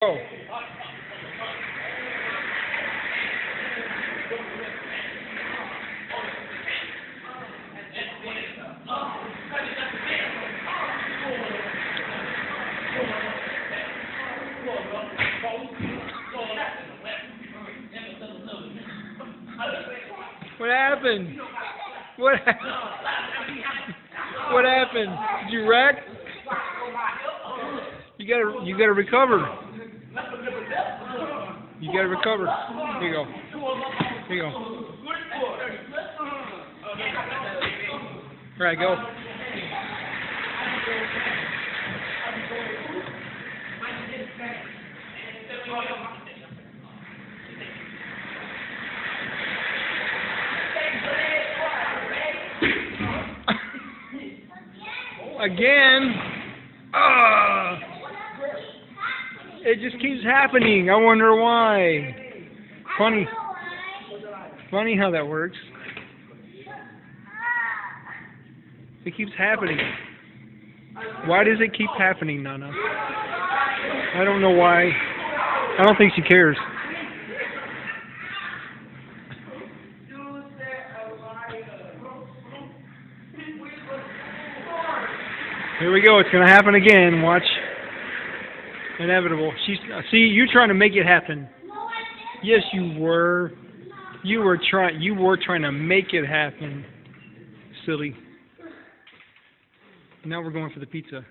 What happened? What happened? What happened? Did you wreck? You gotta, you gotta recover. You gotta recover. Here you go. Here you go. All right, go. Again. Ah. It just keeps happening. I wonder why. Funny. Funny how that works. It keeps happening. Why does it keep happening, Nana? I don't know why. I don't think she cares. Here we go. It's going to happen again. Watch. Inevitable. She's uh, see you trying to make it happen. Yes, you were. You were trying. You were trying to make it happen. Silly. Now we're going for the pizza.